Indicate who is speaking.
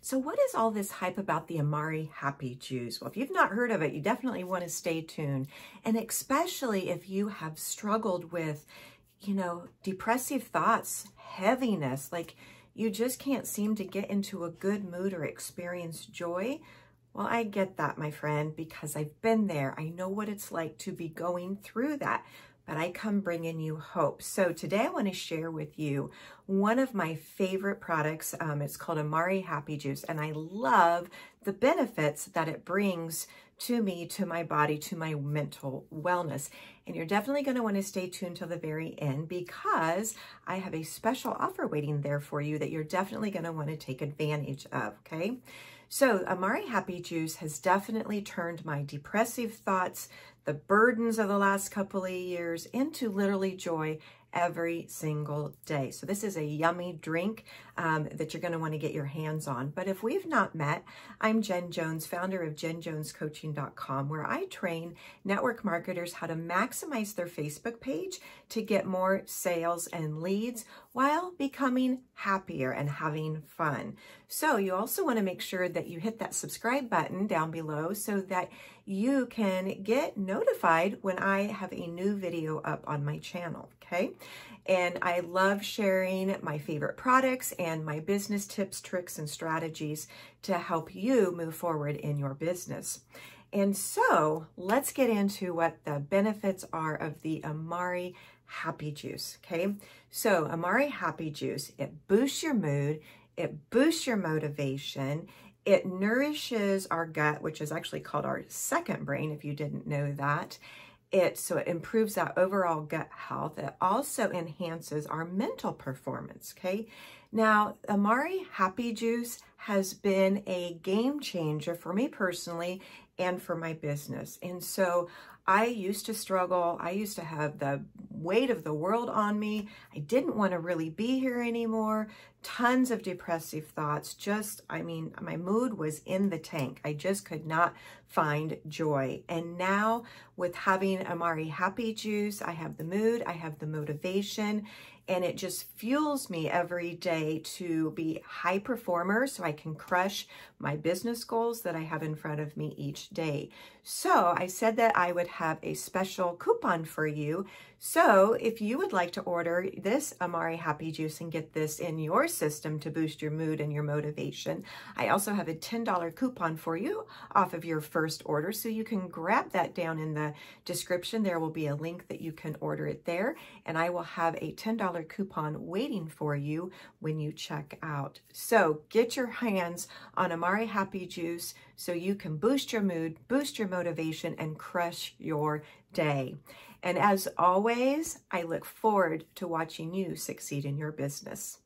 Speaker 1: So what is all this hype about the Amare Happy Juice? Well, if you've not heard of it, you definitely want to stay tuned. And especially if you have struggled with, you know, depressive thoughts, heaviness, like you just can't seem to get into a good mood or experience joy. Well, I get that, my friend, because I've been there. I know what it's like to be going through that but I come bringing you hope. So today I want to share with you one of my favorite products. Um, it's called Amare Happy Juice, and I love the benefits that it brings to me, to my body, to my mental wellness. And you're definitely going to want to stay tuned till the very end because I have a special offer waiting there for you that you're definitely going to want to take advantage of, okay? So Amare Happy Juice has definitely turned my depressive thoughts, the burdens of the last couple of years into literally joy every single day. So this is a yummy drink um, that you're going to want to get your hands on. But if we've not met, I'm Jen Jones, founder of jenjonescoaching.com, where I train network marketers how to maximize their Facebook page to get more sales and leads while becoming happier and having fun. So you also want to make sure that you hit that subscribe button down below so that you can get notified when I have a new video up on my channel, okay? And I love sharing my favorite products and my business tips, tricks, and strategies to help you move forward in your business. And so let's get into what the benefits are of the Amare Happy Juice, okay? So Amare Happy Juice, it boosts your mood, it boosts your motivation, it nourishes our gut, which is actually called our second brain, if you didn't know that it so it improves that overall gut health. It also enhances our mental performance, okay? Now, Amare Happy Juice has been a game changer for me personally and for my business. And so I used to struggle. I used to have the weight of the world on me. I didn't want to really be here anymore. Tons of depressive thoughts. Just, I mean, my mood was in the tank. I just could not find joy. And now with having Amare Happy Juice, I have the mood, I have the motivation, and it just fuels me every day to be high performer so I can crush my business goals that I have in front of me each day. So I said that I would have a special coupon for you. So if you would like to order this Amare Happy Juice and get this in your system to boost your mood and your motivation, I also have a $10 coupon for you off of your first order. So you can grab that down in the description. There will be a link that you can order it there. And I will have a $10 coupon waiting for you when you check out. So get your hands on Amare Happy Juice so you can boost your mood, boost your motivation, and crush your day. And as always, I look forward to watching you succeed in your business.